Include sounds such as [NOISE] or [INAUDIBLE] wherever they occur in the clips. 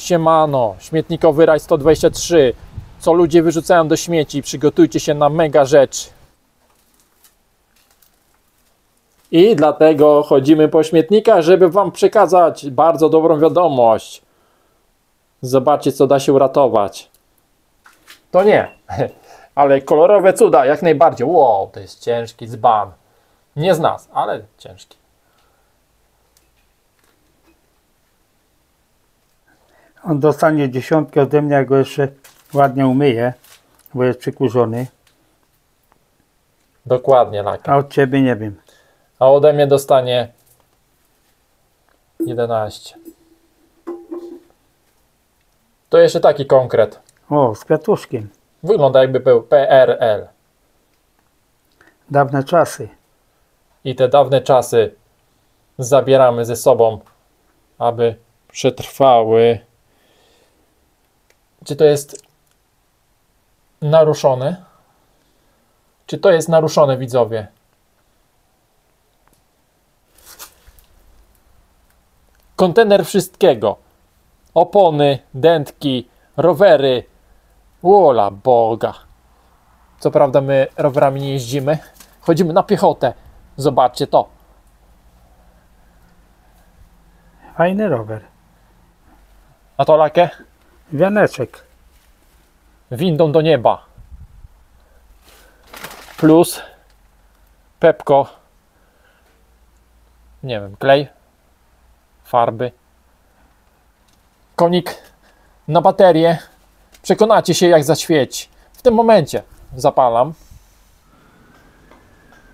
Siemano, śmietnikowy raj 123. Co ludzie wyrzucają do śmieci, przygotujcie się na mega rzecz. I dlatego chodzimy po śmietnikach, żeby Wam przekazać bardzo dobrą wiadomość. Zobaczcie, co da się uratować. To nie, [LAUGHS] ale kolorowe cuda jak najbardziej. Wow, to jest ciężki dzban. Nie z nas, ale ciężki. On dostanie dziesiątkę ode mnie, jak go jeszcze ładnie umyję, bo jest przykurzony. Dokładnie, tak. A od ciebie nie wiem. A ode mnie dostanie 11. To jeszcze taki konkret. O, z kwiatuszkiem. Wygląda jakby był PRL. Dawne czasy. I te dawne czasy zabieramy ze sobą, aby przetrwały. Czy to jest naruszone? Czy to jest naruszone, widzowie? Kontener wszystkiego. Opony, dętki, rowery. Wola Boga. Co prawda my rowerami nie jeździmy. Chodzimy na piechotę. Zobaczcie to. Fajny rower. A to lakę? Wianeczek. windą do nieba. Plus Pepko. Nie wiem, klej, farby. Konik na baterię. Przekonacie się, jak zaświeci. W tym momencie zapalam.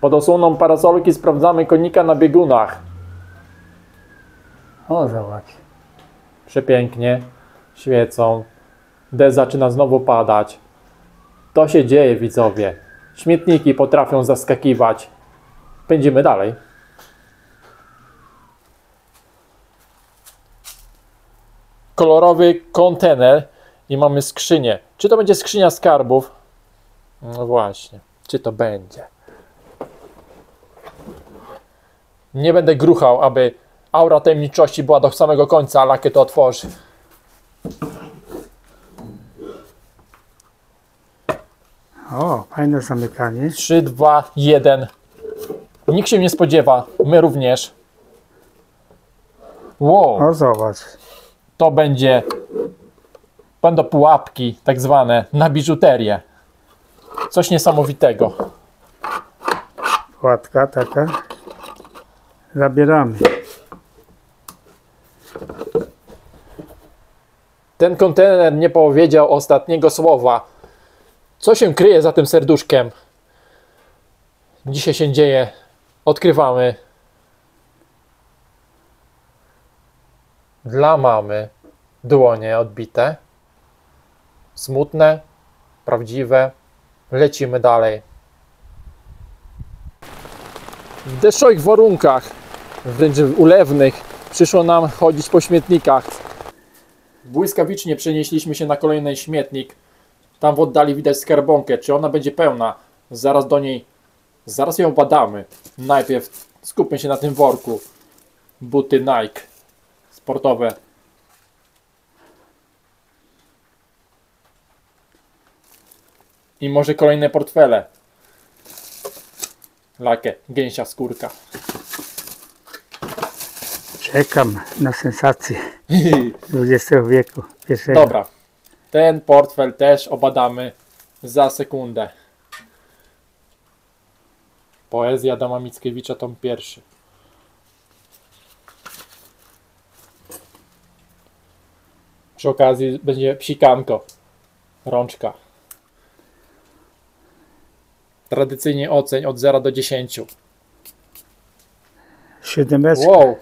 Pod osłoną parasolki sprawdzamy konika na biegunach. O, zobacz. Przepięknie. Świecą. Deszcz zaczyna znowu padać. To się dzieje, widzowie. Śmietniki potrafią zaskakiwać. Pędzimy dalej. Kolorowy kontener i mamy skrzynię. Czy to będzie skrzynia skarbów? No właśnie. Czy to będzie? Nie będę gruchał, aby aura tajemniczości była do samego końca, a to otworzy. O, fajne zamykanie. 3, 2, 1. Nikt się nie spodziewa, my również. Wow, O, zobacz. to będzie. Będą pułapki, tak zwane, na biżuterię. Coś niesamowitego. Płatka taka. Zabieramy. Ten kontener nie powiedział ostatniego słowa. Co się kryje za tym serduszkiem? Dzisiaj się dzieje. Odkrywamy. Dla mamy dłonie odbite. Smutne, prawdziwe. Lecimy dalej. W deszczowych warunkach, wręcz ulewnych, przyszło nam chodzić po śmietnikach. Błyskawicznie przenieśliśmy się na kolejny śmietnik. Tam w oddali widać skarbonkę. Czy ona będzie pełna? Zaraz do niej, zaraz ją badamy. Najpierw skupmy się na tym worku. Buty Nike sportowe. I może kolejne portfele. Lakie, gęsia skórka. Czekam na sensację XX wieku. Pierwszego. Dobra. Ten portfel też obadamy za sekundę. Poezja Adama Mickiewicza, tom pierwszy. Przy okazji będzie psikanko. Rączka. Tradycyjnie oceń od 0 do 10. Siódemeczka. Wow,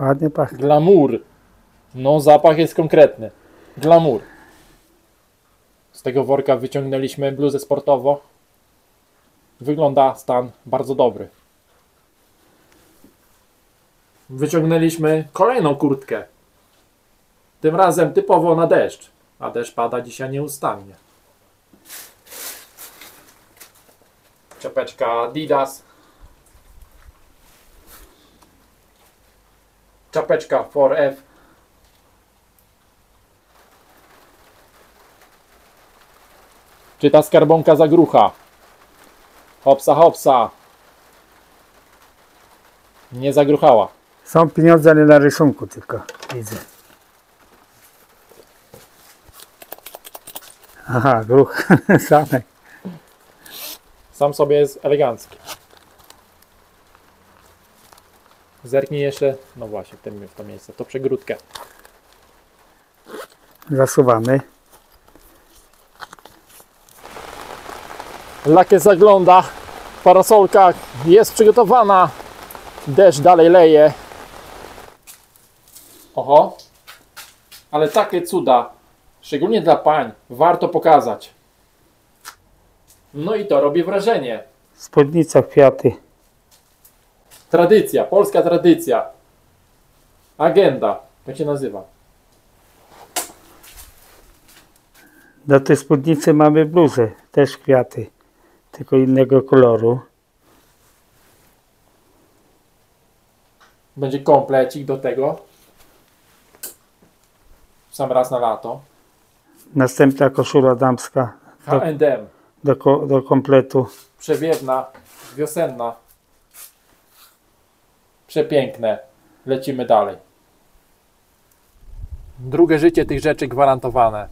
Ładnie pachnie. glamour. No, zapach jest konkretny. Glamour. Z tego worka wyciągnęliśmy bluzę sportową. Wygląda stan bardzo dobry. Wyciągnęliśmy kolejną kurtkę. Tym razem typowo na deszcz. A deszcz pada dzisiaj nieustannie. Czapeczka Adidas. czapeczka 4F. Czy ta skarbonka zagrucha? Hopsa, hopsa. Nie zagruchała. Są pieniądze, ale na rysunku tylko widzę. Aha, gruch, [LAUGHS] samej. Sam sobie jest elegancki. Zerknij jeszcze, no właśnie, w, tym, w to miejsce, to przegródkę. Zasuwamy. Lakier zagląda, parasolka jest przygotowana, deszcz dalej leje. Oho, ale takie cuda, szczególnie dla pań, warto pokazać. No i to robi wrażenie. Spódnica, kwiaty. Tradycja, polska tradycja. Agenda, jak się nazywa? Do tej spódnicy mamy bluzę, też kwiaty, tylko innego koloru. Będzie komplecik do tego. Sam raz na lato. Następna koszula damska do, H&M, do, ko- do kompletu. przewiewna, wiosenna. Przepiękne. Lecimy dalej. Drugie życie tych rzeczy gwarantowane.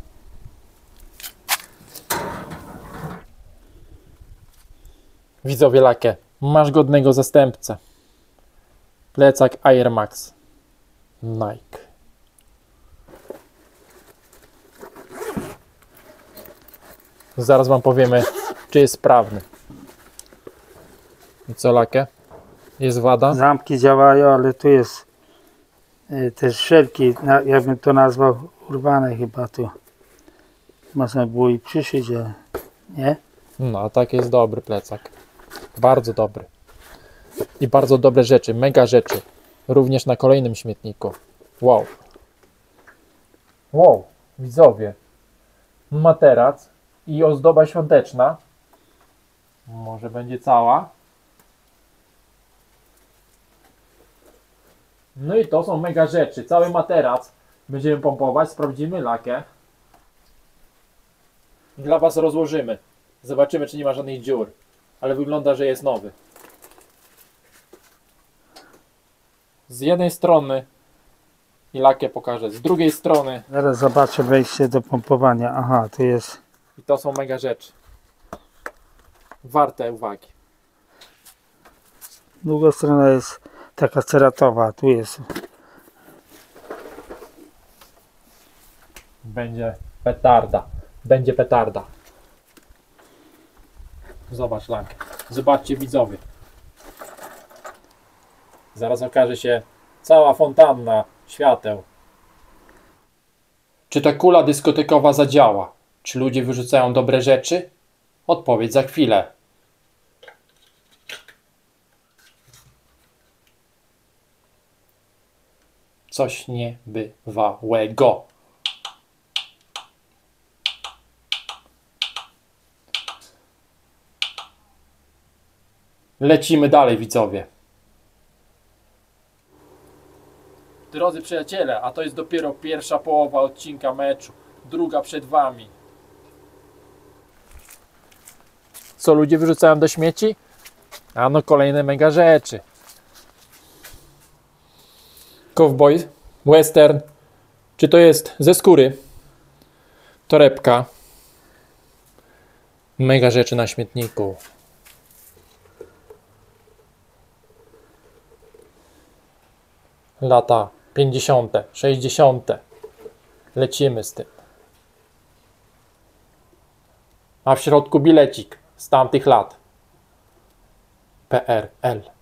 Widzowie lakie, masz godnego zastępcę. Plecak Air Max. Nike. Zaraz wam powiemy, czy jest sprawny. I co lakie? Jest wada? Zamki działają, ale tu jest y, też szelki, na, ja bym to nazwał urwane chyba tu. Można było i przyszyć, ale nie? No, a tak jest dobry plecak. Bardzo dobry. I bardzo dobre rzeczy, mega rzeczy. Również na kolejnym śmietniku. Wow. Wow, widzowie. Materac i ozdoba świąteczna. Może będzie cała. No i to są mega rzeczy. Cały materac będziemy pompować, sprawdzimy lakę. Dla Was rozłożymy. Zobaczymy, czy nie ma żadnych dziur. Ale wygląda, że jest nowy. Z jednej strony i lakię pokażę. Z drugiej strony Zaraz zobaczę wejście do pompowania. Aha, tu jest i to są mega rzeczy. Warte uwagi. druga strona jest taka ceratowa, tu jest Będzie petarda. Będzie petarda. Zobacz lakę. Zobaczcie widzowie. Zaraz okaże się cała fontanna świateł. Czy ta kula dyskotekowa zadziała? Czy ludzie wyrzucają dobre rzeczy? Odpowiedź za chwilę. Coś niebywałego. Lecimy dalej, widzowie. Drodzy przyjaciele, a to jest dopiero pierwsza połowa odcinka meczu. Druga przed wami. Co ludzie wyrzucają do śmieci? A no kolejne mega rzeczy. Cowboy, western. Czy to jest ze skóry? Torebka. Mega rzeczy na śmietniku. lata 50., 60. Lecimy z tym. A w środku bilecik z tamtych lat. PRL.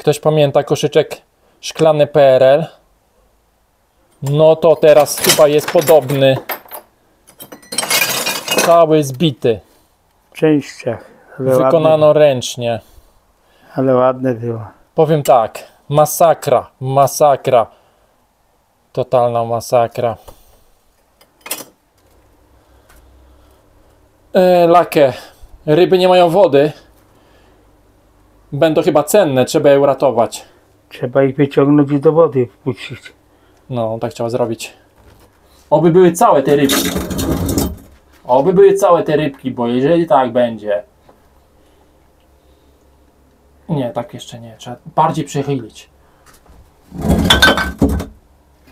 Ktoś pamięta koszyczek szklany PRL? No to teraz chyba jest podobny. Cały zbity. w częściach. Ale ładne, Wykonano ręcznie. ale ładne było. Powiem tak. Masakra. Masakra. Totalna masakra. E, lakę. Ryby nie mają wody. Będą chyba cenne, trzeba je uratować. Trzeba ich wyciągnąć i do wody wpuścić. No, tak trzeba zrobić. Oby były całe te rybki. Oby były całe te rybki, bo jeżeli tak będzie. Nie, tak jeszcze nie. Trzeba bardziej przechylić.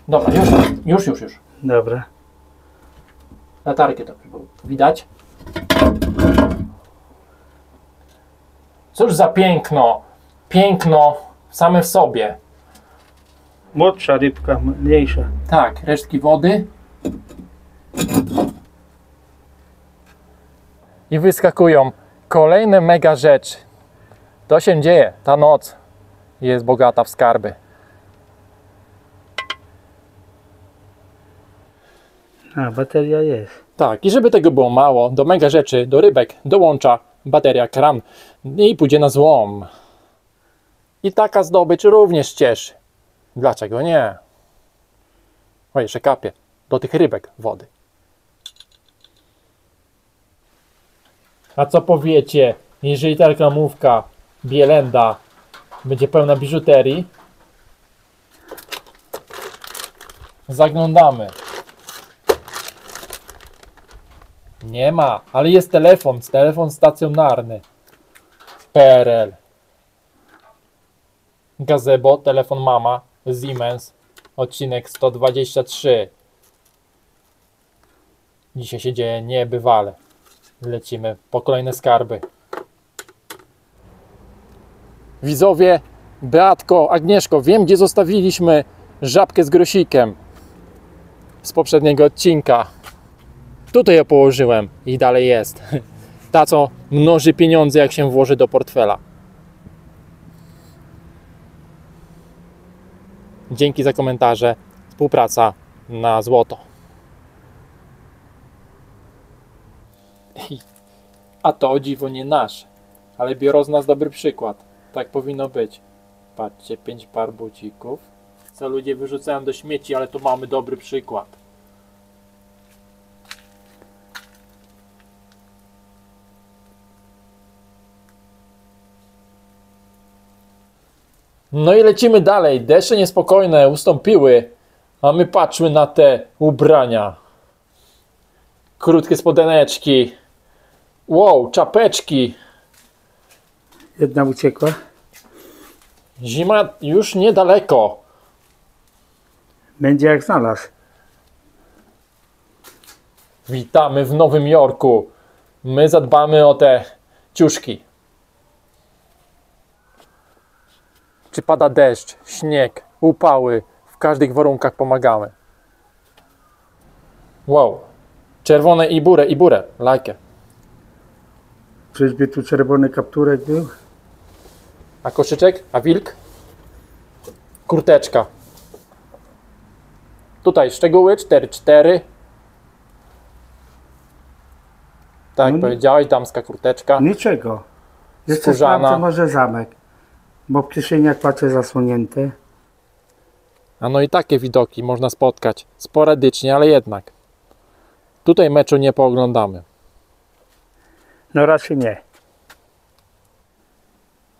Dobra, już, już, już, już. Dobra. Latarkę to było widać. Cóż za piękno. Piękno same w sobie. Młodsza rybka, mniejsza. Tak, resztki wody. I wyskakują kolejne mega rzeczy. To się dzieje. Ta noc jest bogata w skarby. A, bateria jest. Tak, i żeby tego było mało, do mega rzeczy, do rybek dołącza bateria kran i pójdzie na złom. I taka zdobycz również cieszy. Dlaczego nie? O, jeszcze kapie do tych rybek wody. A co powiecie, jeżeli ta reklamówka Bielenda będzie pełna biżuterii? Zaglądamy. Nie ma, ale jest telefon, telefon stacjonarny. PRL. Gazebo, telefon mama, Siemens, odcinek 123. Dzisiaj się dzieje niebywale. Lecimy po kolejne skarby. Widzowie, Beatko, Agnieszko, wiem gdzie zostawiliśmy żabkę z grosikiem z poprzedniego odcinka. Tutaj ją położyłem i dalej jest. [LAUGHS] Ta, co mnoży pieniądze, jak się włoży do portfela. Dzięki za komentarze. Współpraca na złoto. [LAUGHS] A to o dziwo nie nasze, ale biorą z nas dobry przykład. Tak powinno być. Patrzcie, pięć par bucików. Co ludzie wyrzucają do śmieci, ale tu mamy dobry przykład. No i lecimy dalej. Deszcze niespokojne ustąpiły, a my patrzmy na te ubrania. Krótkie spodeneczki. Wow, czapeczki. Jedna uciekła. Zima już niedaleko. Będzie jak znalazł. Witamy w Nowym Jorku. My zadbamy o te ciuszki. Czy pada deszcz, śnieg, upały, w każdych warunkach pomagamy. Wow. Czerwone i burę, i burę. Lajkę. Czyżby tu czerwony kapturek był? A koszyczek? A wilk? Kurteczka. Tutaj szczegóły 4-4. Tak jak No nie- powiedziałeś, damska kurteczka. Niczego. Jeszcze Skórzana. sprawdzę może zamek. Bo w kieszeniach patrzę zasłonięte. A no i takie widoki można spotkać. Sporadycznie, ale jednak. Tutaj meczu nie pooglądamy. No raczej nie.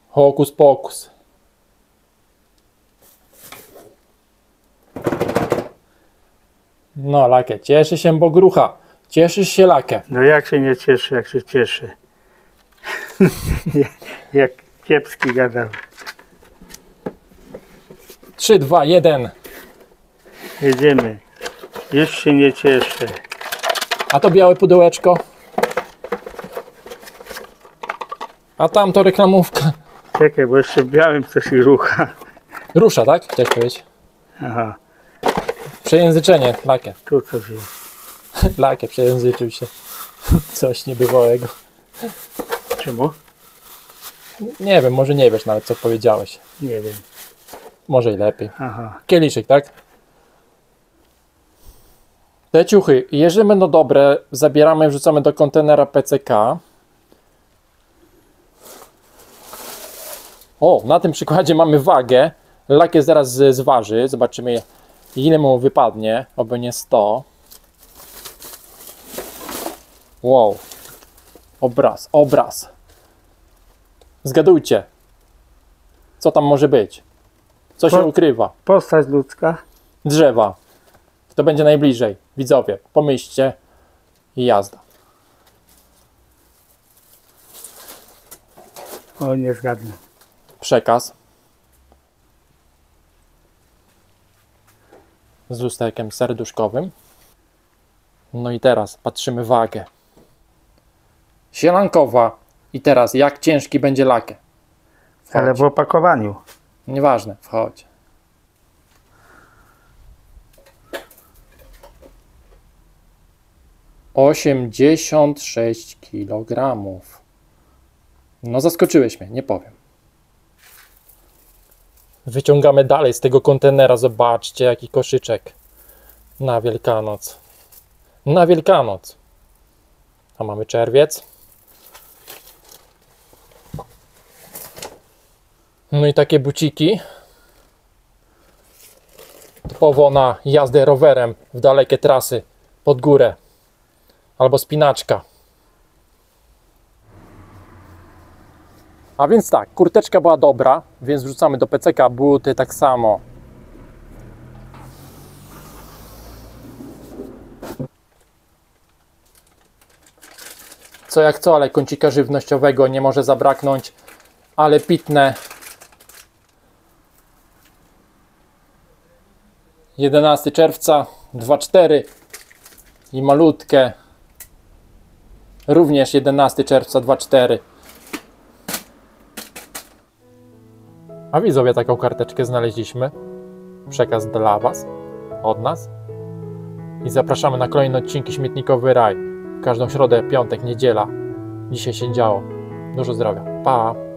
Hokus pokus. No, Lakę, cieszy się Bogrucha. Cieszysz się, Lakę. No jak się nie cieszy, jak się cieszy. [LAUGHS] jak kiepski gadał. 3, 2, 1. Jedziemy. Już się nie cieszę. A to białe pudełeczko. A tam to reklamówka. Czekaj, bo jeszcze w białym coś i rucha. Rusza, tak? Chciałeś powiedzieć. Aha, Przejęzyczenie, Lakę. tu coś jest. [LAUGHS] Lakę przejęzyczył się. [LAUGHS] Coś niebywałego. Czemu? Nie wiem, może nie wiesz nawet co powiedziałeś. Nie wiem. Może i lepiej. Aha. Kieliszek, tak? Te ciuchy, jeżeli będą dobre, zabieramy i wrzucamy do kontenera PCK. O, na tym przykładzie mamy wagę. Lakier zaraz zważy. Zobaczymy ile mu wypadnie. Oby nie 100. Wow. Obraz, obraz. Zgadujcie. Co tam może być? Co się Po- ukrywa? Postać ludzka. Drzewa. Kto będzie najbliżej? Widzowie, pomyślcie i jazda. O, nie zgadnę. Przekaz. Z lusterkiem serduszkowym. No i teraz patrzymy wagę. Sielankowa. I teraz jak ciężki będzie lakę? Wchodź. Ale w opakowaniu. Nieważne, wchodź. Osiemdziesiąt sześć kilogramów. No zaskoczyłeś mnie, nie powiem. Wyciągamy dalej z tego kontenera. Zobaczcie, jaki koszyczek na Wielkanoc. Na Wielkanoc. A mamy czerwiec. No i takie buciki. Typowo na jazdę rowerem w dalekie trasy pod górę. Albo spinaczka. A więc tak, kurteczka była dobra, więc wrzucamy do PCK buty tak samo. Co jak co, ale kącika żywnościowego nie może zabraknąć, ale pitne 11 czerwca 2.4 i malutkie. Również 11 czerwca 2.4 A widzowie taką karteczkę znaleźliśmy. Przekaz dla Was od nas. I zapraszamy na kolejne odcinki Śmietnikowy Raj. Każdą środę, piątek, niedziela. Dzisiaj się działo. Dużo zdrowia, pa!